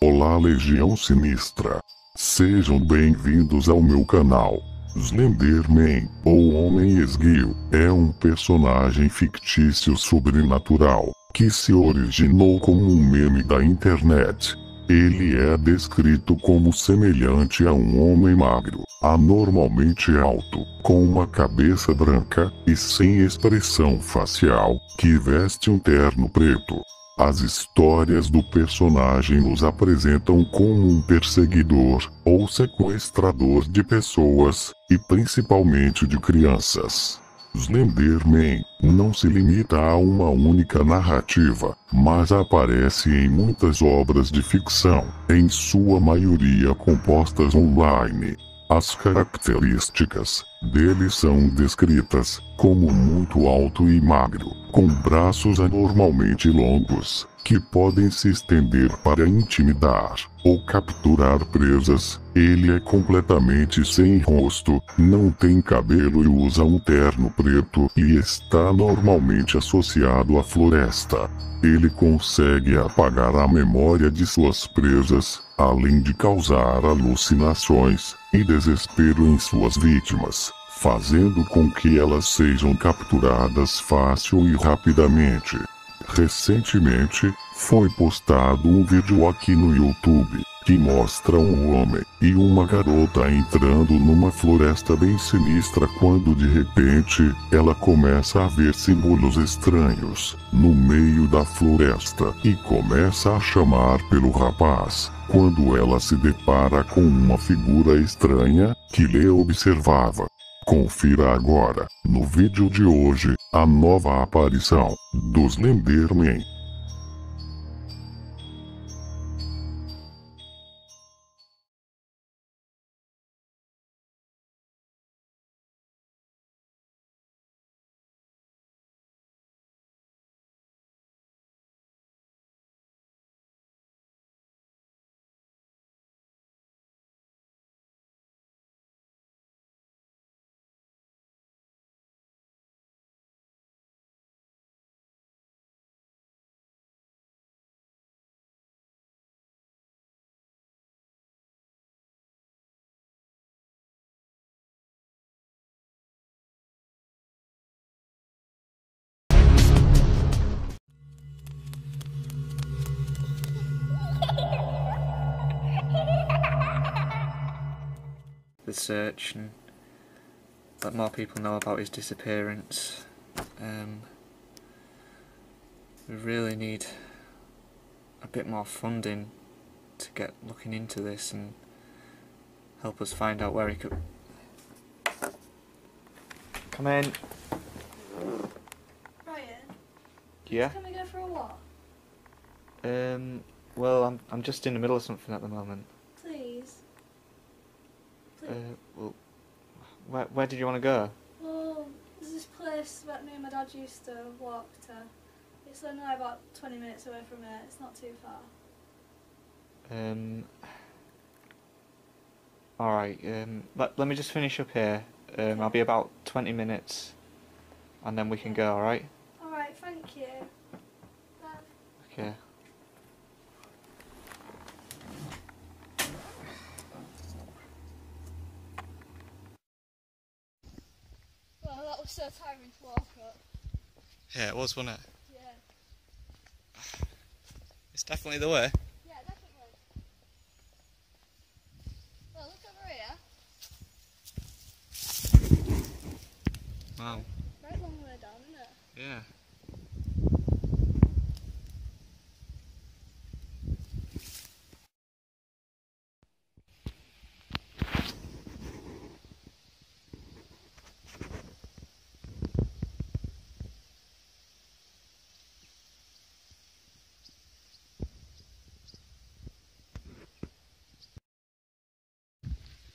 Olá Legião Sinistra. Sejam bem-vindos ao meu canal. Slenderman, ou Homem Esguio, é um personagem fictício sobrenatural, que se originou como um meme da internet. Ele é descrito como semelhante a um homem magro, anormalmente alto, com uma cabeça branca e sem expressão facial, que veste um terno preto. As histórias do personagem nos apresentam como um perseguidor ou sequestrador de pessoas, e principalmente de crianças. Slenderman não se limita a uma única narrativa, mas aparece em muitas obras de ficção, em sua maioria compostas online. As características dele são descritas como muito alto e magro, com braços anormalmente longos, que podem se estender para intimidar ou capturar presas. Ele é completamente sem rosto, não tem cabelo e usa um terno preto e está normalmente associado à floresta. Ele consegue apagar a memória de suas presas, além de causar alucinações e desespero em suas vítimas, fazendo com que elas sejam capturadas fácil e rapidamente. Recentemente, foi postado um vídeo aqui no YouTube que mostra um homem e uma garota entrando numa floresta bem sinistra quando de repente ela começa a ver símbolos estranhos no meio da floresta e começa a chamar pelo rapaz. Quando ela se depara com uma figura estranha que lhe observava. Confira agora, no vídeo de hoje, a nova aparição dos Slenderman. The search and let more people know about his disappearance. Um, we really need a bit more funding to get looking into this and help us find out where he could. Come in. Ryan, Yeah. can we go for a walk? Um. Well, I'm I'm just in the middle of something at the moment. Please. Please. Uh. Well. Where Where did you want to go? well, there's this place that me and my dad used to walk to. It's only about 20 minutes away from here. It's not too far. Um. All right. Um. Let Let me just finish up here. Um. I'll be about twenty minutes, and then we can go. All right. Alright, thank you. Bye. Okay. Well, that was so tiring to walk up. Yeah, it was, wasn't it? Yeah. It's definitely the way. Yeah, definitely. Well, look over here. Wow. Right long way down, isn't it? Yeah.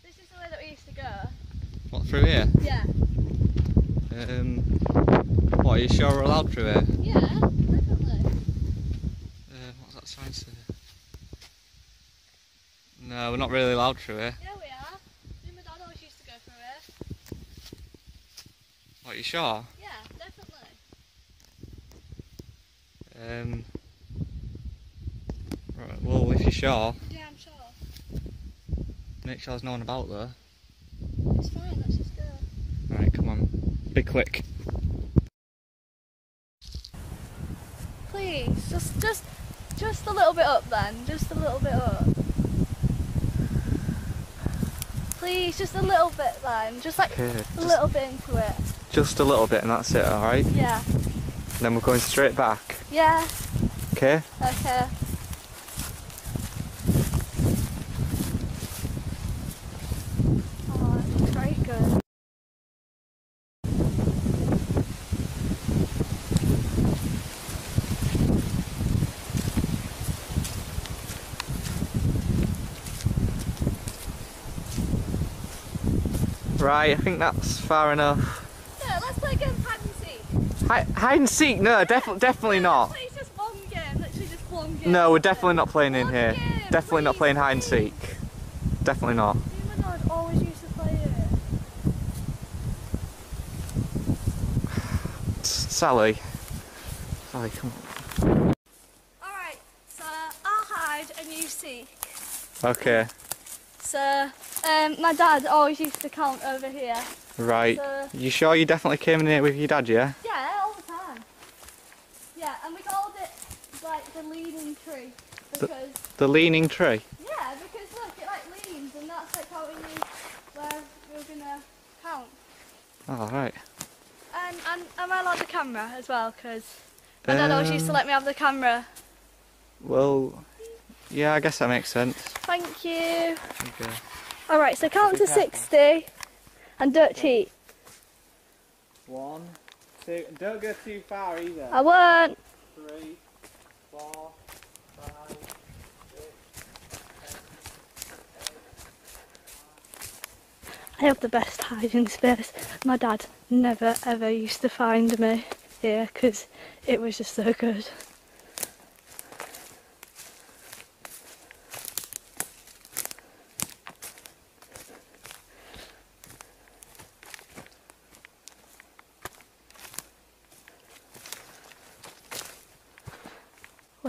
This is the way that we used to go. What through here? Yeah. Um. What? Are you sure we're allowed through here? Yeah, definitely. Uh, what's that sign say? No, we're not really allowed through here. Yeah, we are. Me and my dad always used to go through here. What? Are you sure? Yeah, definitely. Um. Right. Well, if you're sure? Yeah, I'm sure. Make sure there's no one about there. It's fine, let's just go. Right, come on. Be quick. Please, just just just a little bit up then. Just a little bit up. Please, just a little bit then. Just like Okay, a little bit into it. just a little bit and that's it, alright? Yeah. Then we're going straight back. Yeah. Okay? Okay. Oh, it's very good. Right, I think that's far enough. Yeah, let's play a game of hide and seek. Hi hide and seek? No, def definitely not. Please, just one game. Literally just one game. No, we're definitely not playing in here. game, Definitely not playing hide and please. seek. Definitely not. Dad always used to play it. Sally. Sally, come on. Alright, so I'll hide and you seek. Okay, So, um, my dad always used to count over here. right. So, You sure you definitely came in here with your dad, yeah? yeah, all the time. Yeah, and we called it like the leaning tree because The leaning tree. yeah, because look, it like leans, and that's like how we knew where we were gonna count. Oh, right. And and am I allowed the camera as well? Because my dad always used to let me have the camera. Well, yeah, I guess that makes sense. Thank you. Okay. All right, so count to sixty, and don't cheat. One, two, don't go too far either. I won't. Three, four, five, I have the best hiding space. My dad never ever used to find me here because it was just so good.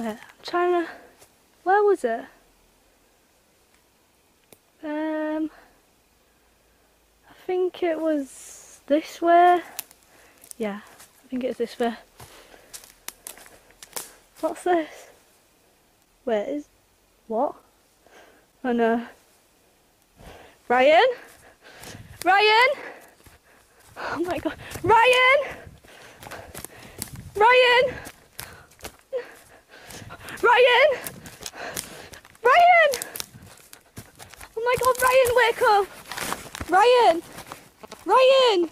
Wait, I'm trying to. Where was it? Um. I think it was this way. Yeah, I think it's this way. What's this? Where is... what? Oh no. Ryan? Ryan? Oh my god. Ryan! Ryan! Ryan! Ryan! Oh my god, Ryan, wake up! Ryan! Ryan!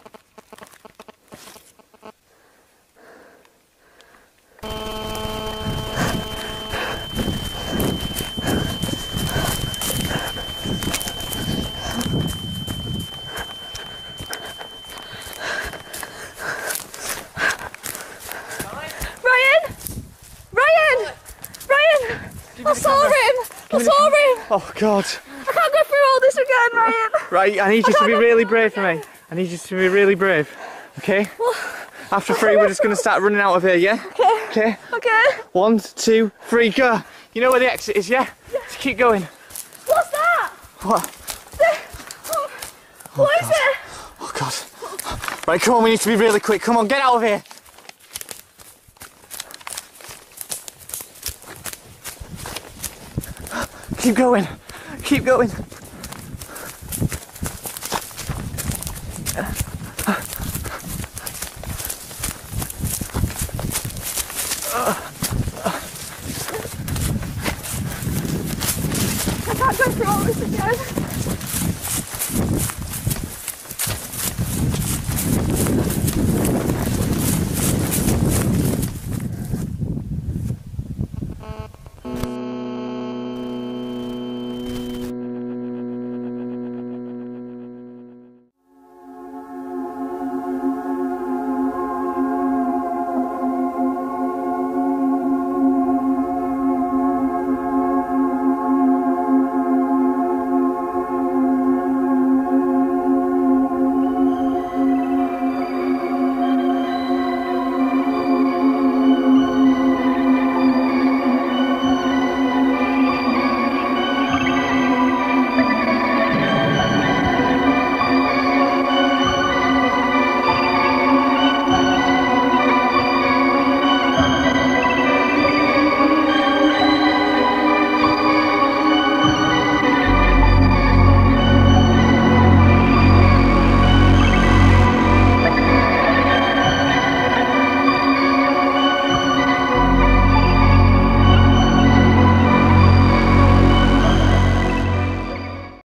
Ryan! Ryan! I saw him! I saw him! Oh God. I can't go through all this again, Ryan! Right, I need you to be really brave for me. I need you to be really brave. Okay? After three, we're just gonna start running out of here, yeah? Okay, Okay? okay. One, two, three, go. You know where the exit is, yeah? Just keep going. What's that? What? What oh, is it? Oh God. Right, come on, we need to be really quick. Come on, get out of here. Keep going. Keep going. I can't go through all this again.